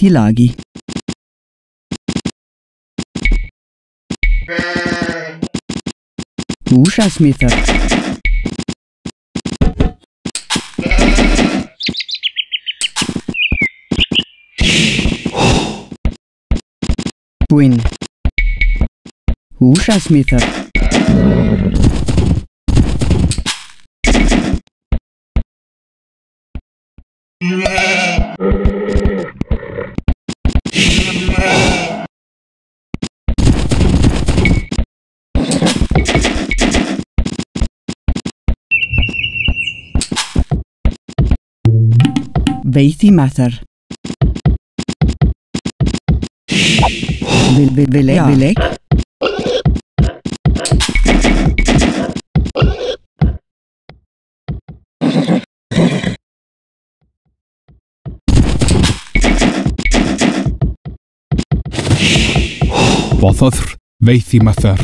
die Lagi. Duša smitak. Queen. Duša smitak. gyfeithi mater. Vilek, vilek. Bothodr, feithi mater.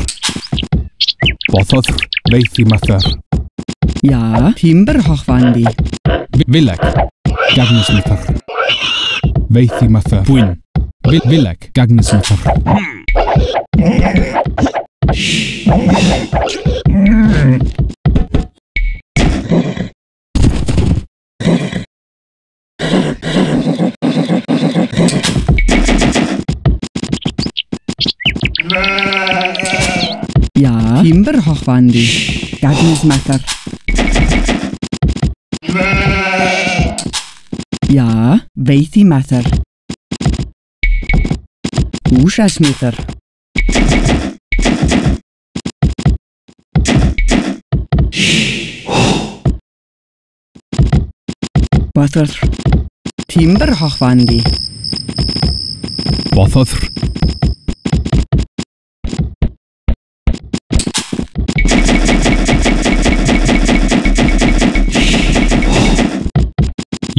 Bothodr, feithi mater. Ja, Timber hochwandi. Vilek. Gagnisnotar. Veiðtímaþar. Búinn. Villag. Gagnisnotar. Ja. Timberhochwandi. Gagnisnotar. Ja, veiðimatar. Húsasmiðar. Боцор. Тимбэр хохванди. Боцор.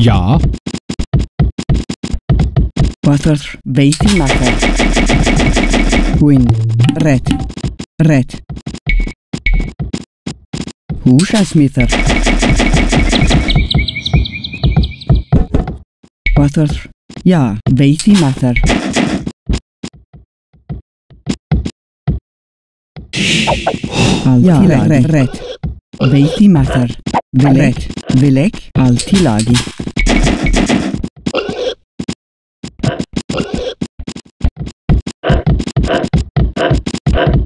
Ja. Water bathing matter. Win. Red. Red. Húsa smither. Water. Ja, bathing matter. Ja, red, red. Bathing matter. Velek, velek, alti laghi.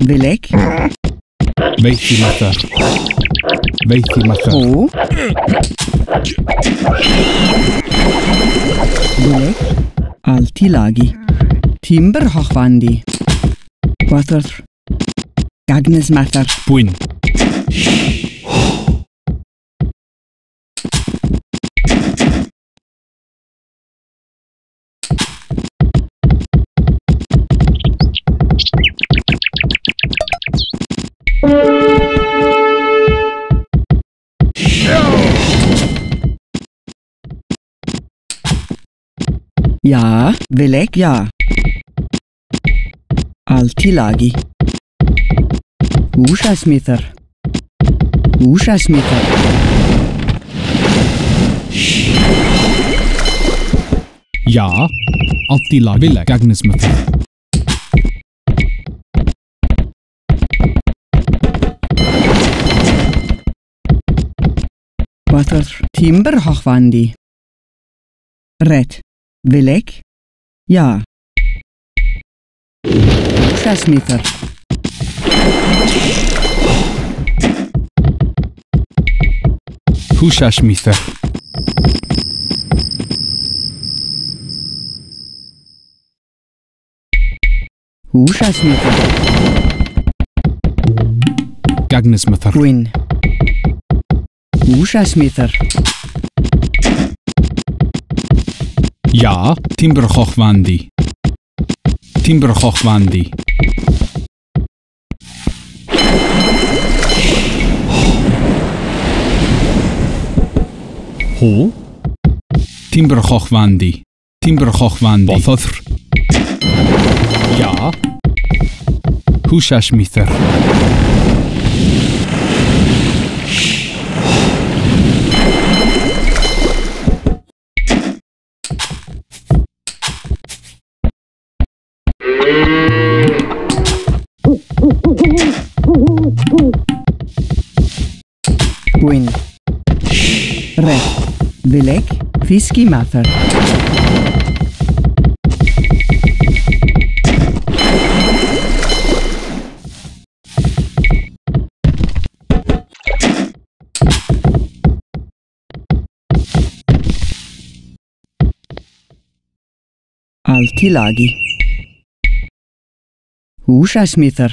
Belek. Bilek. Veitsimatta. Oh. Belek. Alti lagi. Timber hochwandi. Water. Gagnes matter. Puin. Ja, Wilek, ja. Alti lagi. Altilagi. Húsasmithar. Húsasmithar. Ja, alti Altila Wilek, Agnesmithar. Water timber hochwandi. Red. Wilek? Ja. Zes meter. Húsás meter. Húsás meter. Gagnus meter. Quinn. Muchas meter. Ja, Timberhochwandi. Timberhochwandi. Ho. Timberhochwandi. Timberhochwandi. Bothothr. Ja. Hushashmither. Queen. Red. Black. Fisky Mather. Alti laghi. Usha Smither.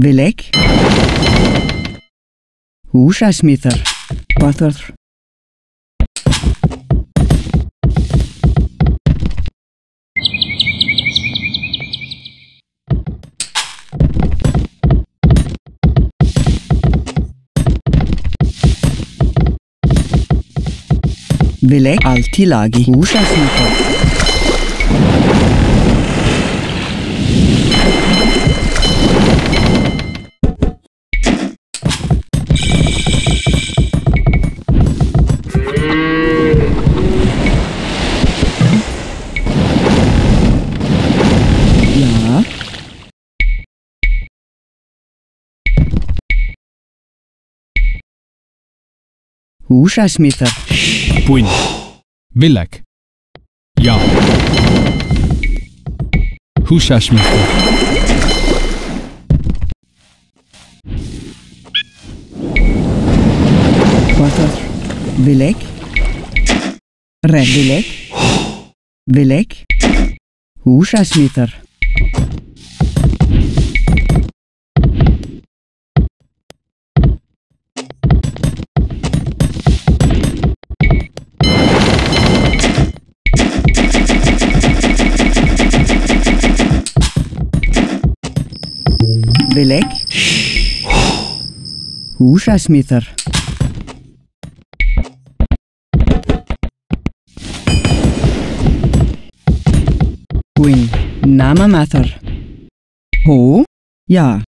Belegg Húsasmíðar Bathar Belegg Altilagi Húsasmíðar Húsás as méter. Púny. Bilek. Ja. Húsás as méter. Patat. Bilek. Red bilek. Bilek. 20-as méter. Wilek. Húsasmiðar. Hún namamathar. Hó, já.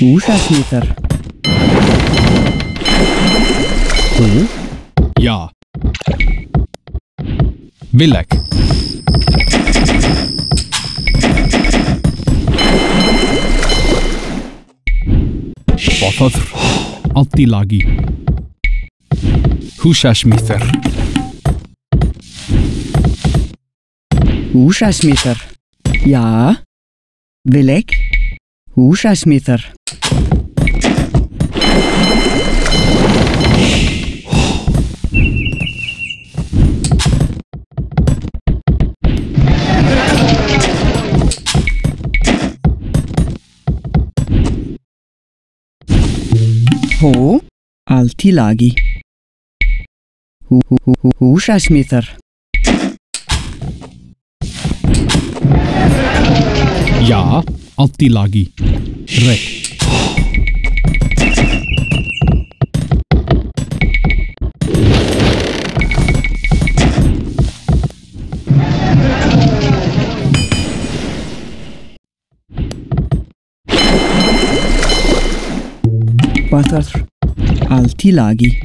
Húsasmiðar. Hó, já. Wilek. Balthazar, Attilagi. Húsás Méter. Húsás Méter? Ja? Billig? Húsás Méter? Ho alti laghi. Húsa smitar. Ja, alti lagi. Rek. 4 alti laghi.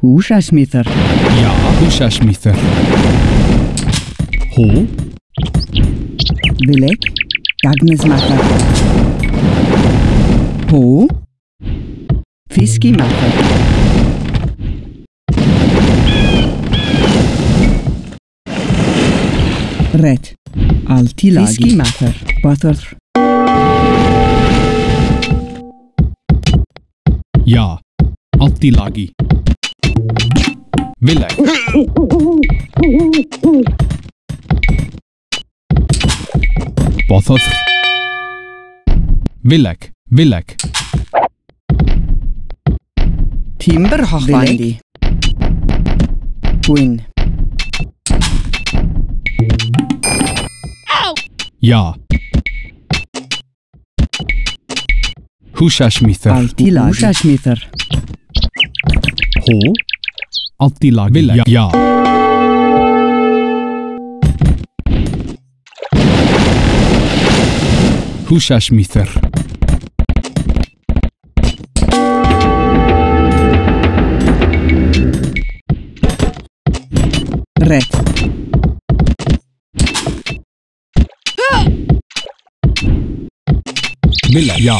Húsás méter? Ja, húsás méter. Hó? Bilek, gagnes matter. Hó? Fiski matter. Red. Alti laghi. Fiski matter. Butter. Ja, auf die Lagi. Willen. Bothoff. Willek, Willek. Timber Hachlandi. Win. Ja, Húsásmýþar Altilag Húsásmýþar Hó Altilag Vilja Já Húsásmýþar Rétt Miller, ja.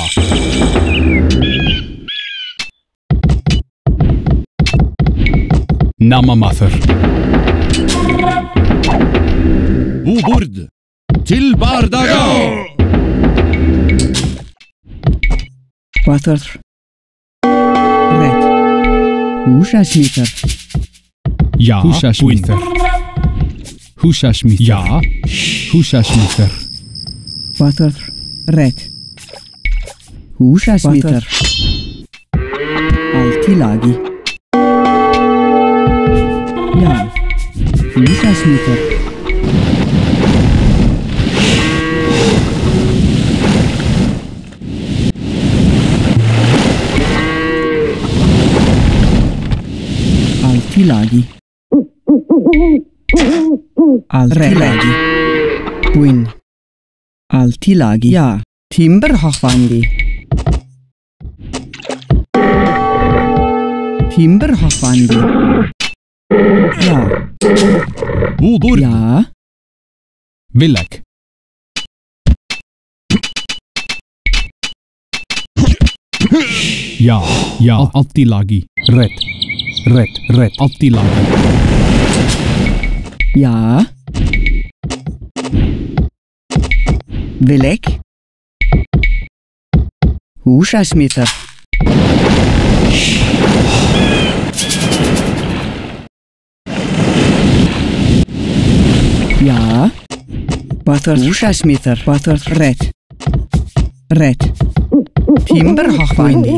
Namamathur. Bobord. Til bardaga! Water. Red. Húsasmýtar. Já, húsasmýtar. Húsasmýtar. Já, húsasmýtar. Water. Red. Usha Smeter. Alti laghi. Ja. Usha Smeter. Alti laghi. Alti laghi. Win. Alti laghi. Ja. Timber hochwandi. Timber hafandi. Ja. Budur. Ja. Villak. Ja, ja, Attilagi. Red. Red, rätt. Attilagi. Ja. Vilek. Húsasmitar. Ja. Butter. Uschasmitter. Butter. Red. Red. Timber hochwandi.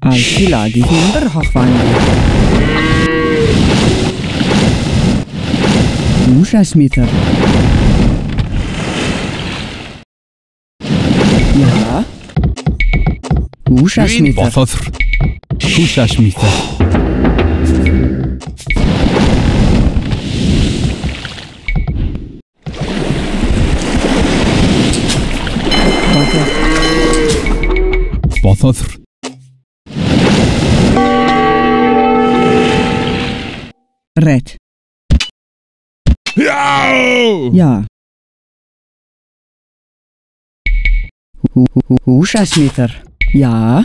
Alkilagi. Timber hochwandi. Uschasmitter. Hm, ja. Uschasmitter. Hm, Uschasmitter. Bathatır. Red. Ja! Ja. Husasmeter. Ja.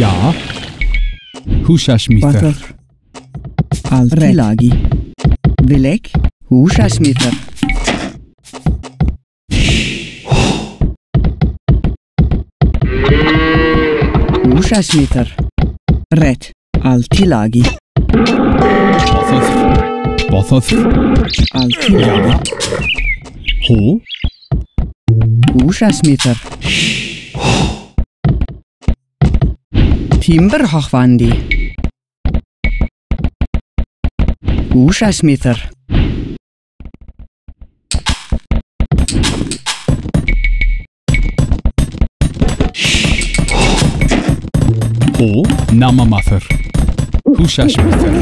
Ja. Husasmeter. Altri laghi. Velik, húsásméter. Húsásméter. Red. Alti laghi. Bothoth. Bothoth. Alti laghi. Hú. Húsásméter. Timberhochvandi. 6 meter. O nama mafer. 6 meter.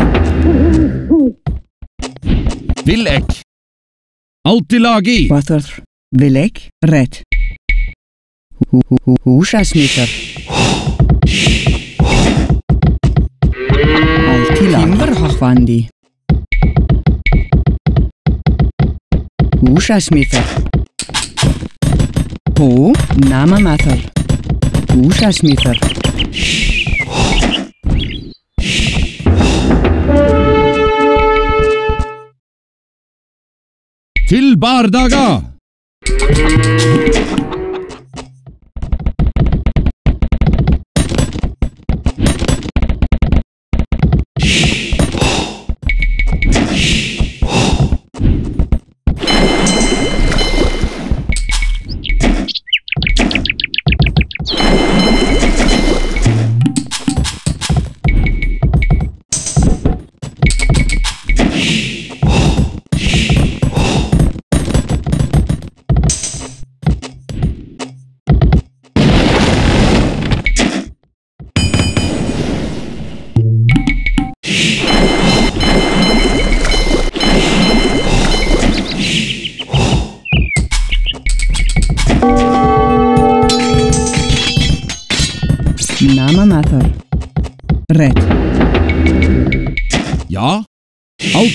Villek. Allt i lagi. Mater. Villek. Rätt. 6 meter. Allt i lagi. Timber har Húsasmífer Hú námamáþar Húsasmífer Til bardaga!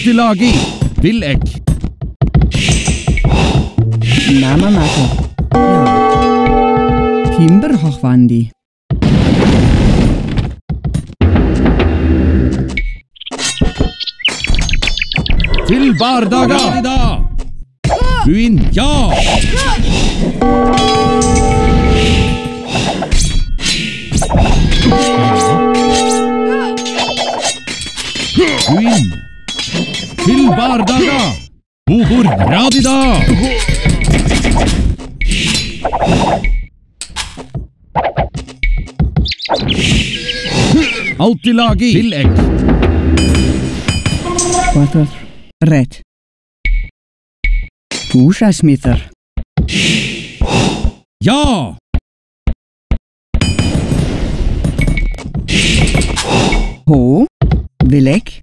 दिलागी दिल एक Mama Matte. Ja. Timberhochwandi. Til bardaga! Byen ja! ja! Kilbardada. Buhurgradida. Alltid Tillegg. Quattro. Rätt. Duscha smitter. Ja! Ho. Belägg.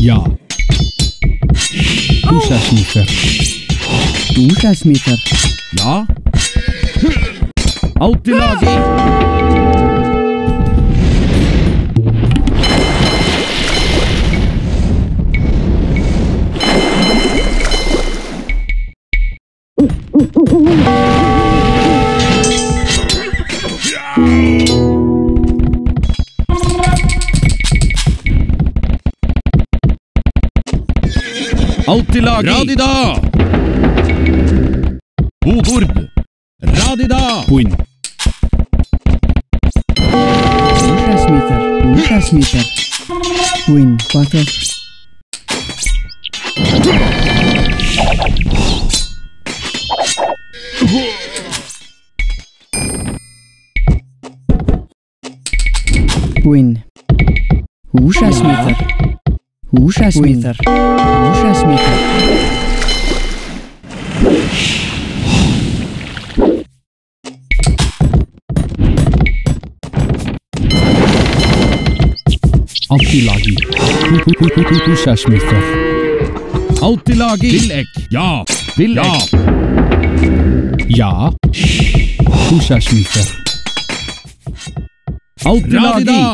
Ja. Du Scheißmiefer. Du Scheißmiefer. Ja. Alte Nase. Alltid lagring. Radida. Godord. Radida. Poeng. Transmitter. Transmitter. Poeng. Pakker. Win. Húsasmíðar. Húsasmíðar. Húsasmíðar. Allt í lagi. Húsasmíðar. Allt í lagi. Til egg. Já. Til egg. Ja. Kuschasmieter. Aufladi.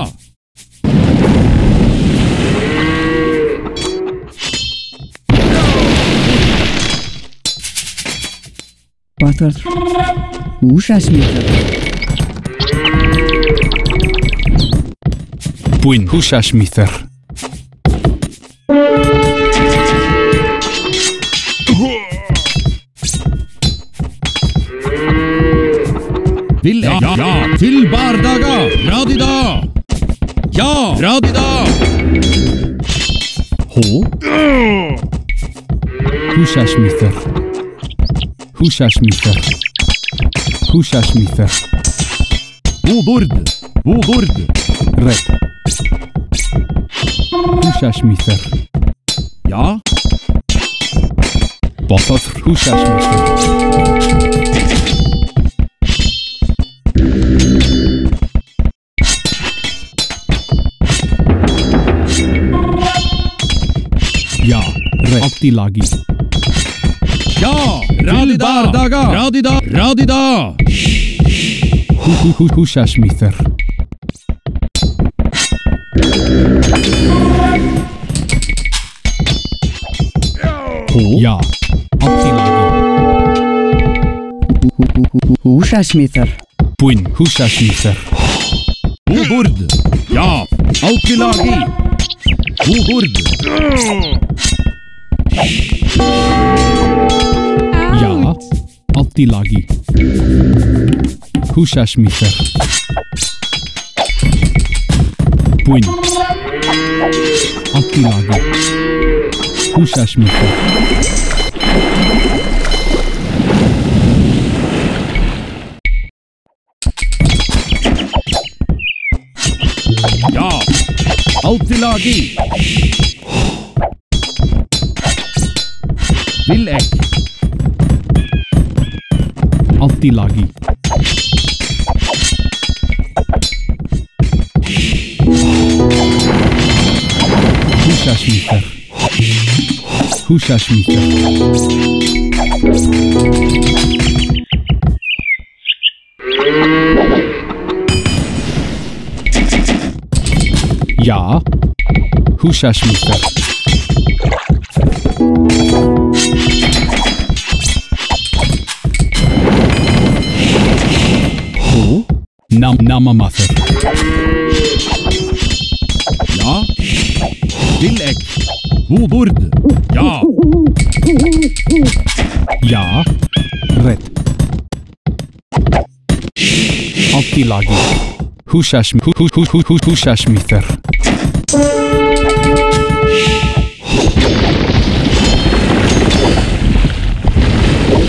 Patrat. Kuschasmieter. Puin. Kuschasmieter. Til bardaga! Radida! Ja! Radida! Ho? Húsasmýþur Húsasmýþur Húsasmýþur Bu burd Bu burd Red Húsasmýþur Ja? Botað húsasmýþur alltid lagi. Ja! Radida! Radida! Radida! Husha Schmither. Ja. Alltid lagi. Husha Schmither. Puin. Husha Schmither. Ja. Alltid lagi. Hubord. Ja, Attilagi. Húsás Mife. Buny. Attilagi. Húsás Mife. Ja, Attilagi. wil ek Of the Lagi. Hushaschmichter. Hushaschmichter. Ja, Hushaschmichter. Nam namamafır. Ya. Dilek. Bu burd. Ya. Ya. Red. Altilagi. Huşaşmi. Huşaşmi. Huşaşmi. Huşaşmi.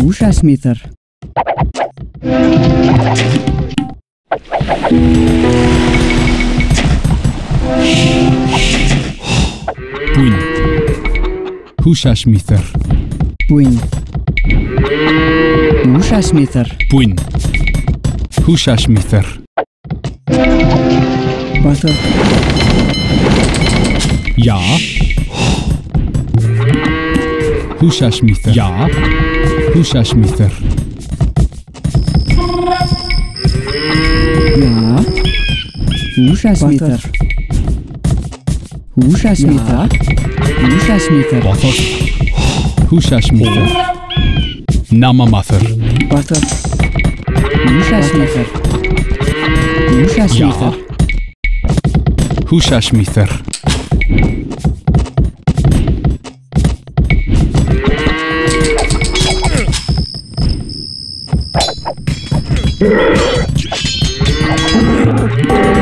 Ужасмитер. Пунь. Пушашмитер. Пунь. Ужасмитер. Пунь. Пушашмитер. Batıl. Ja. Hushash Mister. Ja. Puszczasz mister. Ja. Puszczasz mister. Puszczasz mister. Puszczasz mister. Batar. Puszczasz mister. Nama mafer. Batar. Puszczasz mister. Puszczasz mister. Puszczasz mister. Thank you.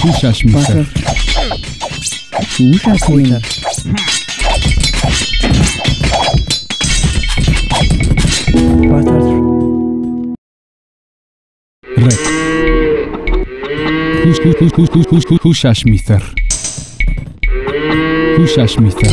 Puxas Mixer. Puxas Mixer. Rec. Puxas Mixer. Puxas Mixer.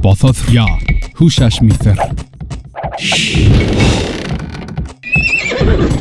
Bothodd Ia, hwsiash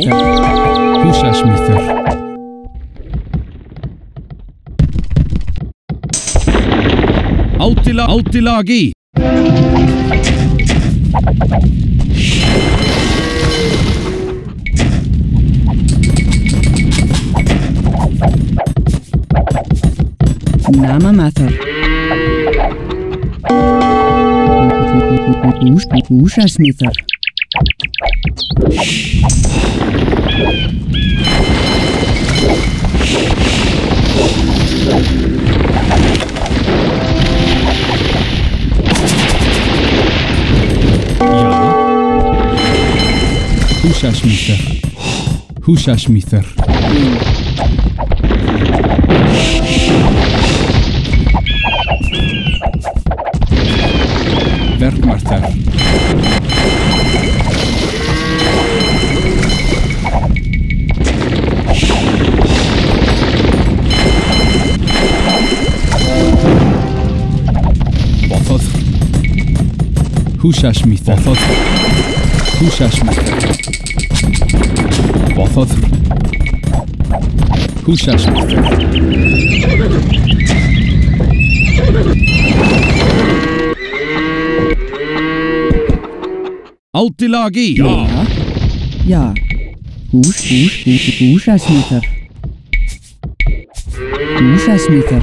Peter Huscherschmitter. Altila, Altilagi. Nama Matar. Huscherschmitter. Húsásméter. Húsásméter. Verkmarter. Hushash Mithothot. Hushash Mithothot. Hushash Alt i lag i! Ja! Ja. husch, husch, hus, husasmitter. Husasmitter.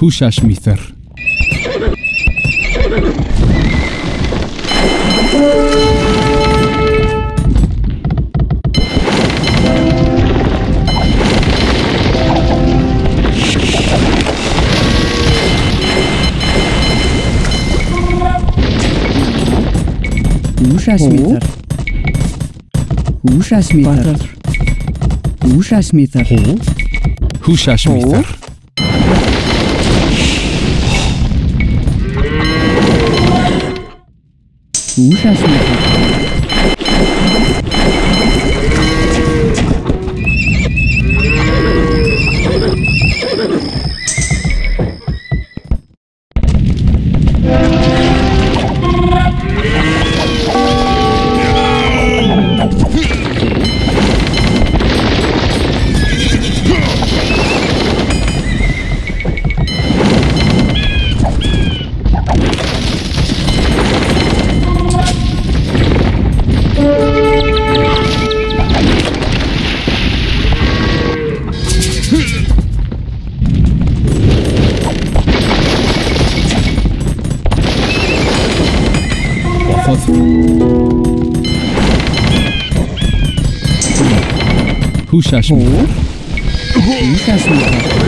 Hushash Mither. Hushash Mither. Hushash Mither. Hushash Mither. Hushash Mither. 不是。啥事？啥事？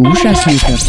Muchas gracias.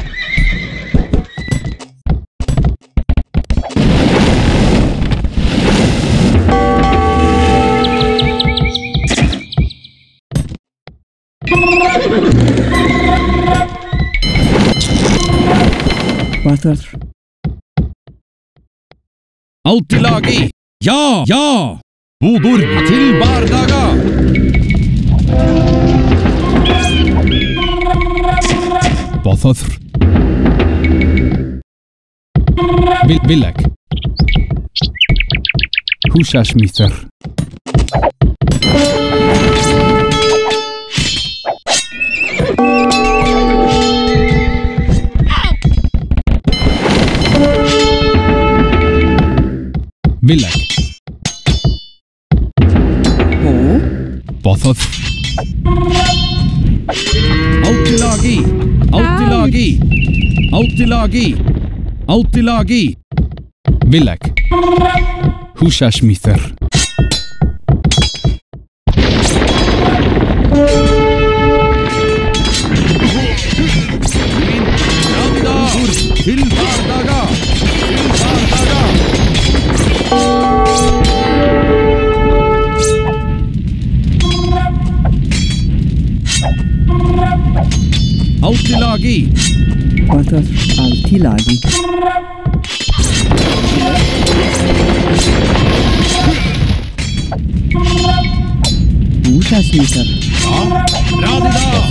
Arnaldur Alltilagi! Ja! Ja! Bodor til bardaga! Bothaður Vil, Villeg Húsasmýþar Millak. Bo. Bothoth. Autilagi. Autilagi. Autilagi. Autilagi. Millak. Hushashmither. Hilbardaga. Altilagi. What of Altilagi? Muchas misas. Ja, bra det da!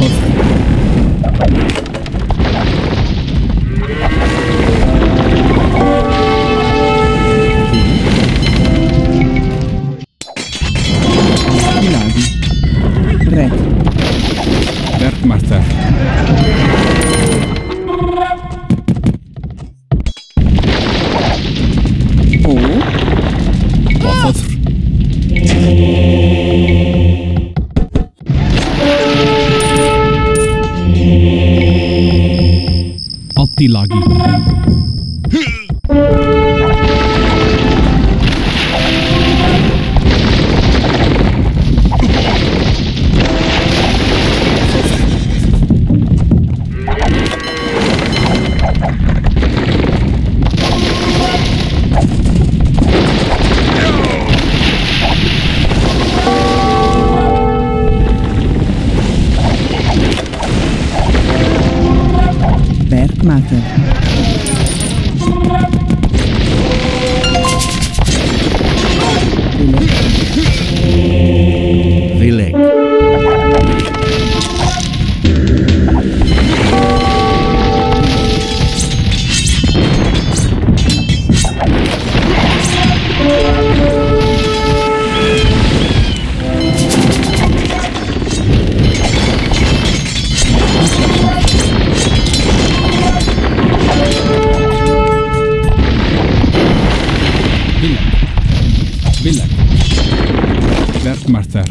smerter.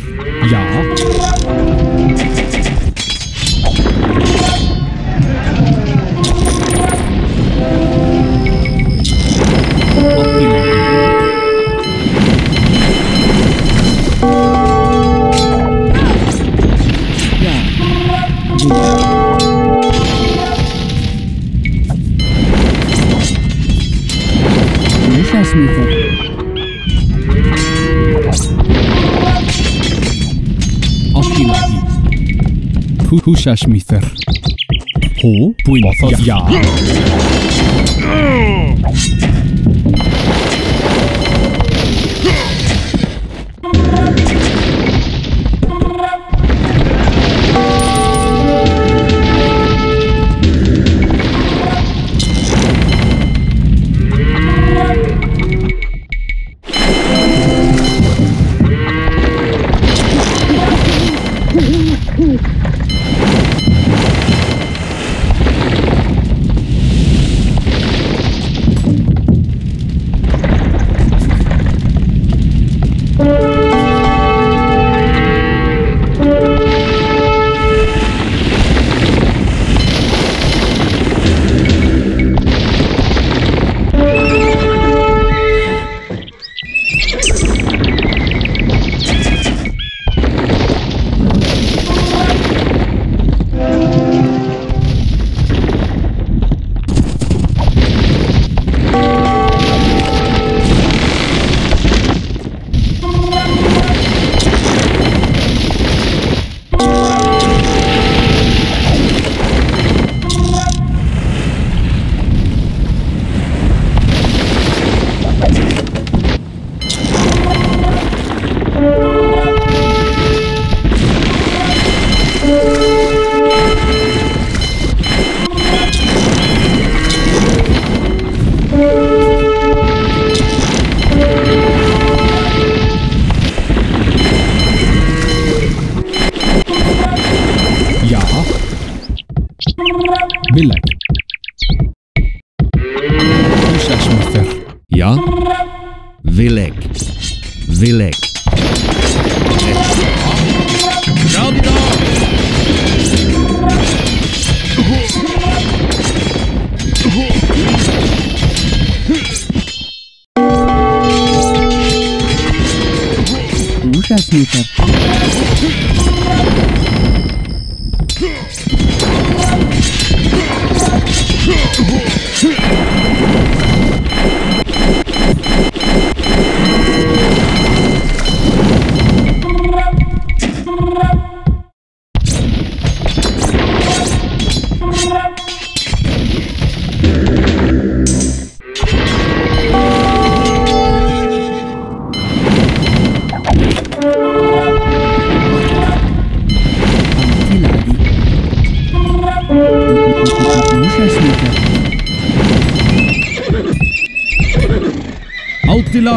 Ja. zesmeter. Hol, boeien, ja.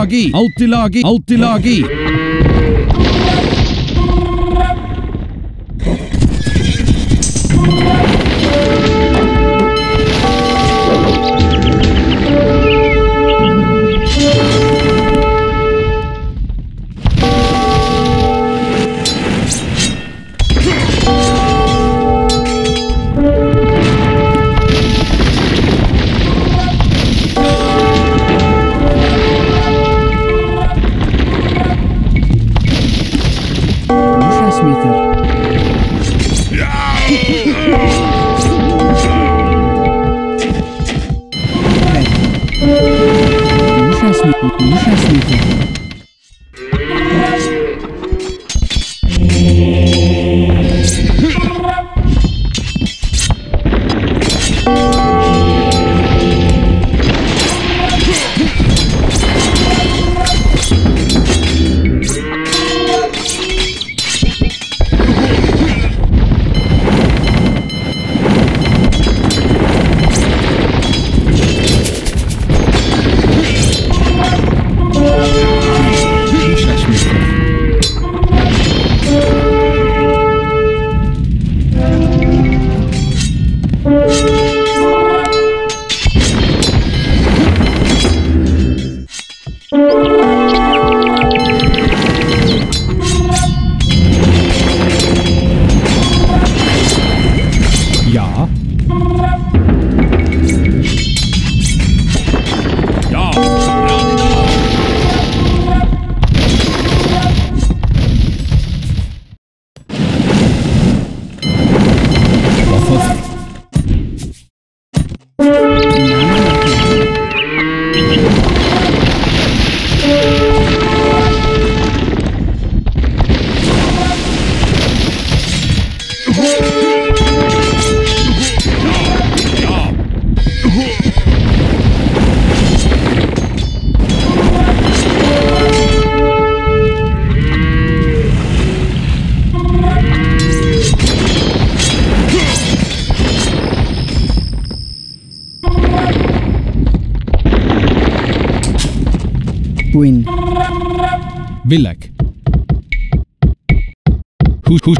lagi, alltid lagi, alltid lagi.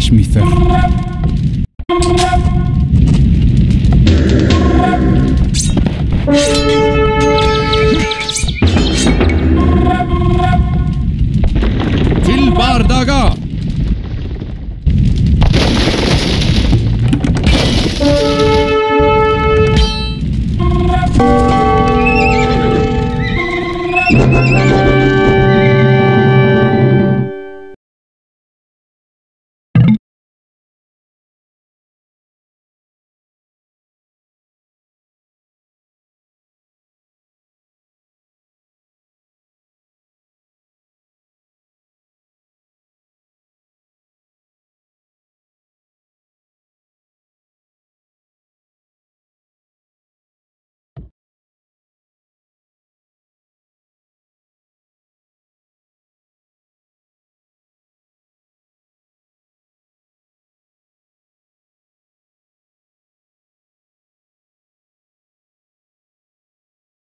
Chashmither.